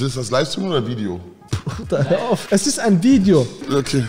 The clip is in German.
Ist das Livestream oder Video? Bruder, hör auf. Es ist ein Video. Okay.